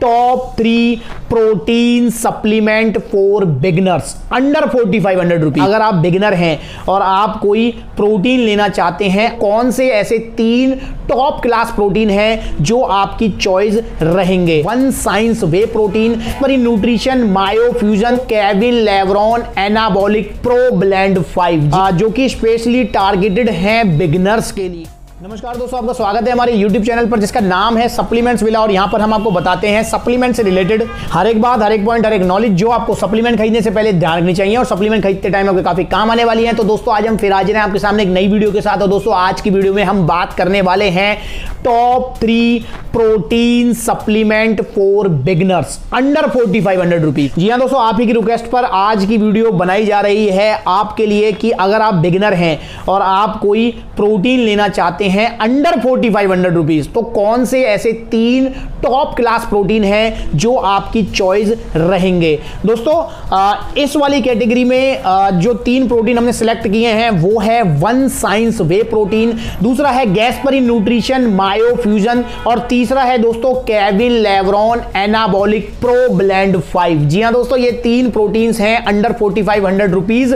Top three protein supplement for beginners under forty five hundred rupees अगर आप beginner हैं और आप कोई प्रोटीन लेना चाहते हैं, कौन से ऐसे तीन टॉप क्लास प्रोटीन है जो आपकी चॉइस रहेंगे? वन साइंस वे प्रोटीन पर nutrition Myofusion Kevin Levrone anabolic pro blend five जो कि स्पेशली टारगेटेड है बिगनर्स के लिए। नमस्कार दोस्तों, आपका स्वागत है हमारे YouTube चैनल पर, जिसका नाम है सप्लीमेंट्स विला और यहाँ पर हम आपको बताते हैं सप्लीमेंट से रिलेटेड हर एक बात, हर एक पॉइंट हर एक नॉलेज जो आपको सप्लीमेंट खरीदने से पहले ध्यान रखनी चाहिए, और सप्लीमेंट खरीदते टाइम आपके काफ़ी काम आने वाली है। तो दोस्तों, आज हम फिर आज हैं आपके सामने एक नई वीडियो के साथ, और दोस्तों, आज की वीडियो में हम बात करने वाले हैं top three protein supplement for beginners under forty five hundred rupees जी हाँ दोस्तों, आप ही की रिक्वेस्ट पर आज की वीडियो बनाई जा रही है आपके लिए कि अगर आप बिगनर हैं और आप कोई प्रोटीन लेना चाहते हैं under forty five hundred rupees तो कौन से ऐसे तीन टॉप क्लास प्रोटीन है जो आपकी चॉइस रहेंगे? दोस्तों इस वाली कैटेगरी में जो तीन प्रोटीन हमने सेलेक्ट किए हैं, वो है वन साइंस वे प्रोटीन दूसरा है गैसपरी न्यूट्रिशन मायोफ्यूजन और तीसरा है दोस्तों Kevin Levrone anabolic pro blend five जी हाँ दोस्तों, ये तीन प्रोटीन्स हैं under forty five hundred rupees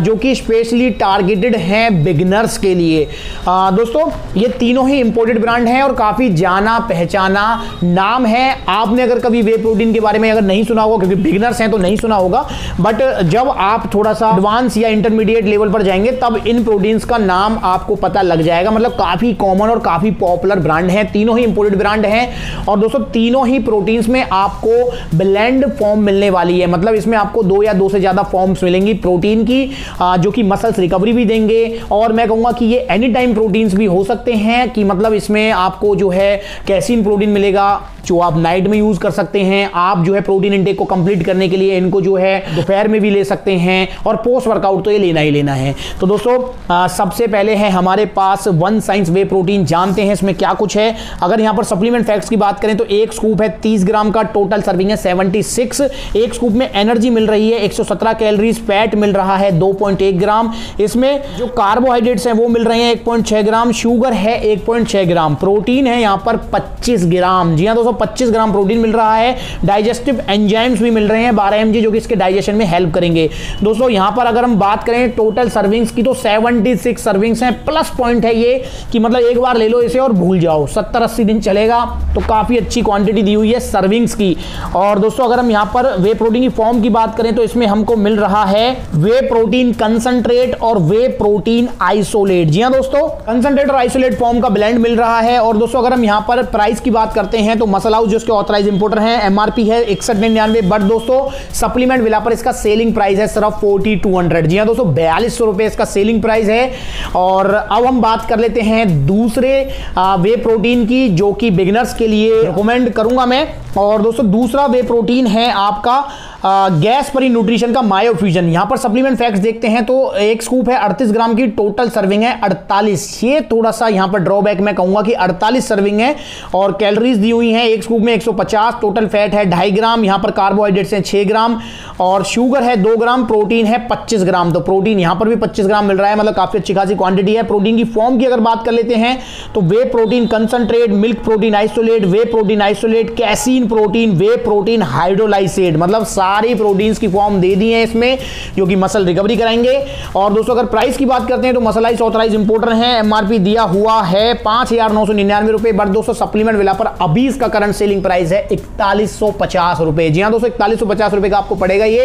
जो कि स्पेशली टारगेटेड हैं बिगनर्स के लिए। दोस्तों ये तीनों ही इंपोर्टेड ब्रांड हैं और काफ़ी जाना, पहचाना नाम है। आपने अगर कभी वे प्रोटीन के बारे में अगर नहीं सुना होगा, क्योंकि बिगनर्स हैं तो नहीं सुना होगा बट जब आप थोड़ा सा एडवांस या इंटरमीडिएट लेवल पर जाएँगे, तब इन प्रोटीन्स का नाम आपको पता लग जाएगा। मतलब काफ़ी कॉमन और काफ़ी पॉपुलर ब्रांड है। तीनों ही इंपोर्टेड ब्रांड है और दोस्तों, तीनों ही प्रोटीन्स में आपको ब्लेंड फॉर्म मिलने वाली है। मतलब इसमें आपको दो या दो से ज़्यादा फॉर्म्स मिलेंगी प्रोटीन की जो कि मसल्स रिकवरी भी देंगे और मैं कहूँगा कि ये एनी टाइम प्रोटीन्स भी हो सकते हैं कि मतलब इसमें आपको जो है कैसीन प्रोटीन मिलेगा जो आप नाइट में यूज़ कर सकते हैं। आप जो है प्रोटीन इंटेक को कंप्लीट करने के लिए इनको जो है दोपहर में भी ले सकते हैं और पोस्ट वर्कआउट तो ये लेना ही लेना है। तो दोस्तों आ, सबसे पहले है हमारे पास वन साइंस वे प्रोटीन जानते हैं इसमें क्या कुछ है। अगर यहाँ पर सप्लीमेंट फैक्ट्स की बात करें तो एक स्कूप है तीस ग्राम का टोटल सर्विंग है सेवेंटी सिक्स। एक स्कूप में एनर्जी मिल रही है एक कैलोरीज फैट मिल रहा है दो पॉइंट एक ग्राम। इसमें जो कार्बोहाइड्रेट्स हैं वो मिल रहे हैं एक ग्राम शुगर है एक ग्राम, प्रोटीन है यहाँ पर पच्चीस ग्राम। जी हाँ दोस्तों 25 ग्राम प्रोटीन मिल रहा है। डाइजेस्टिव एंजाइम्स भी मिल रहे हैं 12 एम जो कि इसके डाइजेशन में हेल्प करेंगे। दोस्तों, यहाँ पर अगर हम बात करें टोटल सर्विंग्स की तो 76 सर्विंग्स हैं, प्लस पॉइंट है ये कि मतलब एक बार ले लो इसे और भूल जाओ। 70 अस्सी दिन चलेगा तो काफ़ी अच्छी क्वांटिटी दी हुई है सर्विंग्स की। और दोस्तों, अगर हम यहाँ पर वे प्रोटीन की फॉर्म की बात करें तो इसमें हमको मिल रहा है वे प्रोटीन कंसंट्रेट और वे प्रोटीन आइसोलेट जी हाँ दोस्तों कंसंट्रेट और आइसोलेट फॉर्म का ब्लेंड मिल रहा है। और दोस्तों, अगर हम यहाँ पर प्राइस की बात करते हैं तो मसला हाउस जो इसके ऑथराइज इंपोर्टर हैं एमआरपी है इकसठ निन्यानवे। बट दोस्तों सप्लीमेंट विला पर इसका सेलिंग प्राइस है सिर्फ़ फोर्टी टू हंड्रेड जी हाँ दोस्तों, बयालीस सौ रुपए इसका सेलिंग प्राइस है। और अब हम बात कर लेते हैं दूसरे वे प्रोटीन की, जो कि बिगनर्स के लिए रिकमेंड करूँगा मैं। और दोस्तों, दूसरा वे प्रोटीन है आपका गैस परी न्यूट्रिशन का मायोफ्यूजन यहाँ पर सप्लीमेंट फैक्ट्स देखते हैं तो एक स्कूप है 38 ग्राम की टोटल सर्विंग है 48 ये थोड़ा सा यहाँ पर ड्रॉबैक मैं कहूँगा कि 48 सर्विंग है और कैलोरीज दी हुई हैं एक स्कूप में 150 टोटल फैट है ढाई ग्राम, यहाँ पर कार्बोहाइड्रेट्स हैं 6 ग्राम और शुगर है 2 ग्राम प्रोटीन है 25 ग्राम। तो प्रोटीन यहाँ पर भी 25 ग्राम मिल रहा है मतलब काफ़ी अच्छी खासी क्वांटिटी है। प्रोटीन की फॉर्म की अगर बात कर लेते हैं तो whey protein concentrate milk protein isolate whey protein isolate casein protein whey protein hydrolysate मतलब सारी प्रोटीन्स की फॉर्म दे दी है इसमें, जो कि मसल रिकवरी कराएँगे। और दोस्तों, अगर प्राइस की बात करते हैं तो मसलाइज ऑथराइज इंपोर्टर है एमआरपी दिया हुआ है। पाँच हज़ार नौ सौ निन्यानवे रुपए बट दोस्तों सप्लीमेंट विला पर अभी इसका करंट सेलिंग प्राइस है इकतालीस सौ पचास रुपए। जी हाँ दोस्तों, इकतालीस सौ पचास रुपए का आपको पड़ेगा ये।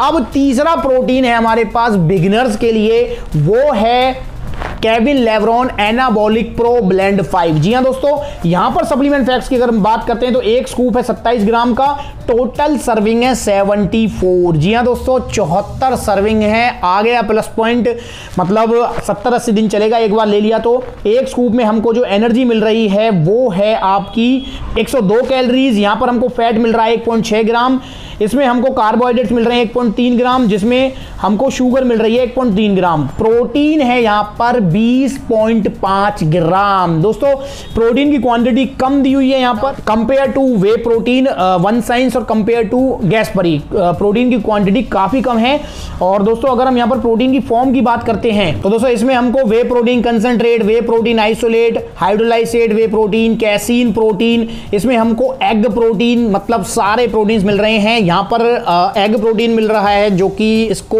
अब तीसरा प्रोटीन है हमारे पास बिगिनर्स के लिए, वो है Kevin Levrone anabolic pro blend five जी हाँ दोस्तों, यहाँ पर सप्लीमेंट फैक्ट्स की अगर हम बात करते हैं तो एक स्कूप है 27 ग्राम का। टोटल सर्विंग है 74 जी हाँ दोस्तों, चौहत्तर सर्विंग है। आ गया प्लस पॉइंट मतलब 70 अस्सी दिन चलेगा, एक बार ले लिया तो। एक स्कूप में हमको जो एनर्जी मिल रही है, वो है आपकी 102 कैलोरीज यहाँ पर हमको फैट मिल रहा है 1.6 ग्राम। इसमें हमको कार्बोहाइड्रेट्स मिल रहे हैं 1.3 ग्राम, जिसमें हमको शुगर मिल रही है 1.3 ग्राम। प्रोटीन है यहाँ पर 20.5 ग्राम। दोस्तों, प्रोटीन की क्वांटिटी कम दी हुई है यहाँ पर। Compare to whey protein One Science और कंपेयर टू गैस परी प्रोटीन की क्वांटिटी काफ़ी कम है। और दोस्तों, अगर हम यहाँ पर प्रोटीन की फॉर्म की बात करते हैं तो दोस्तों, इसमें हमको whey protein concentrate whey protein isolate hydrolysate whey protein casein protein इसमें हमको एग प्रोटीन मतलब सारे प्रोटीन्स मिल रहे हैं। यहाँ पर एग प्रोटीन मिल रहा है जो कि इसको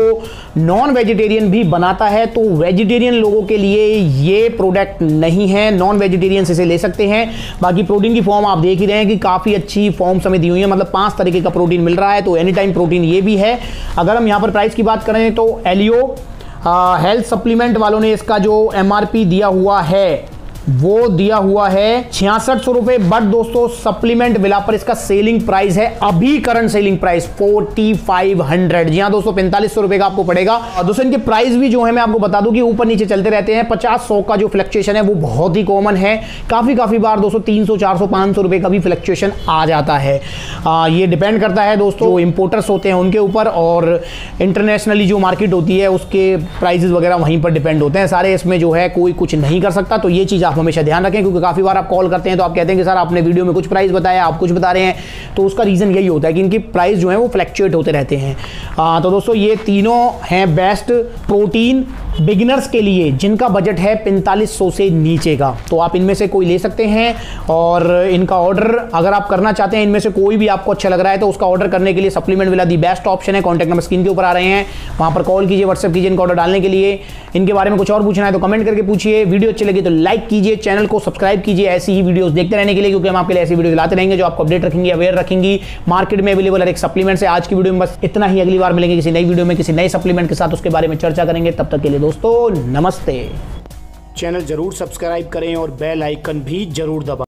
नॉन वेजिटेरियन भी बनाता है। तो वेजिटेरियन लोगों के लिए ये प्रोडक्ट नहीं है। नॉन वेजिटेरियन इसे ले सकते हैं। बाकी प्रोटीन की फॉर्म आप देख ही रहे हैं कि काफ़ी अच्छी फॉर्म हमें दी हुई है। मतलब पाँच तरीके का प्रोटीन मिल रहा है। तो एनी टाइम प्रोटीन ये भी है। अगर हम यहाँ पर प्राइस की बात करें तो एलियो हेल्थ सप्लीमेंट वालों ने इसका जो एमआरपी दिया हुआ है वो दिया हुआ है छियासठ सौ रुपए। बट दोस्तों सप्लीमेंट विला पर इसका सेलिंग प्राइस है। अभी current selling price forty five hundred जी हाँ दोस्तों पैंतालीस सौ रुपए का आपको पड़ेगा। और दोस्तों इनके प्राइस भी जो है मैं आपको बता दूँ कि ऊपर नीचे चलते रहते हैं। पचास सौ का जो फ्लक्चुएशन है वो बहुत ही कॉमन है। काफ़ी काफ़ी बार दोस्तों तीन सौ चार सौ पाँच सौ रुपए का भी फ्लक्चुएशन आ जाता है। आ, ये डिपेंड करता है दोस्तों इंपोर्टर्स होते हैं उनके ऊपर और इंटरनेशनली जो मार्केट होती है उसके प्राइजेस वगैरह वहीं पर डिपेंड होते हैं। सारे इसमें जो है कोई कुछ नहीं कर सकता। तो ये चीज़ आप हमेशा ध्यान रखें क्योंकि काफ़ी बार आप कॉल करते हैं तो आप कहते हैं कि सर आपने वीडियो में कुछ प्राइस बताया आप कुछ बता रहे हैं। तो उसका रीज़न यही होता है कि इनकी प्राइस जो है वो फ्लैक्चुएट होते रहते हैं। आ, तो दोस्तों ये तीनों हैं बेस्ट प्रोटीन बिगिनर्स के लिए जिनका बजट है पैंतालीस सौ से नीचे का तो आप इनमें से कोई ले सकते हैं। और इनका ऑर्डर अगर आप करना चाहते हैं, इनमें से कोई भी आपको अच्छा लग रहा है तो उसका ऑर्डर करने के लिए सप्लीमेंट विला दी। बेस्ट ऑप्शन है कॉन्टैक्ट नंबर स्क्रीन के ऊपर आ रहे हैं। वहाँ पर कॉल कीजिए व्हाट्सअप कीजिए इनका ऑर्डर डालने के लिए। इनके बारे में कुछ और पूछना है तो कमेंट करके पूछिए। वीडियो अच्छी लगी तो लाइक कीजिए चैनल को सब्सक्राइब कीजिए, ऐसी ही वीडियोस देखते रहने के लिए, क्योंकि हम आपके लिए ऐसी वीडियो लाते रहेंगे जो आपको अपडेट रखेंगे अवेयर रखेंगी। मार्केट में अवेलेबल हर एक सप्लीमेंट से आज की वीडियो में बस इतना ही। अगली बार मिलेंगे किसी नई वीडियो में, किसी नए सप्लीमेंट के साथ, उसके बारे में चर्चा करेंगे। तब तक के लिए दोस्तों नमस्ते। चैनल ज़रूर सब्सक्राइब करें और बेल आइकन भी ज़रूर दबाएँ।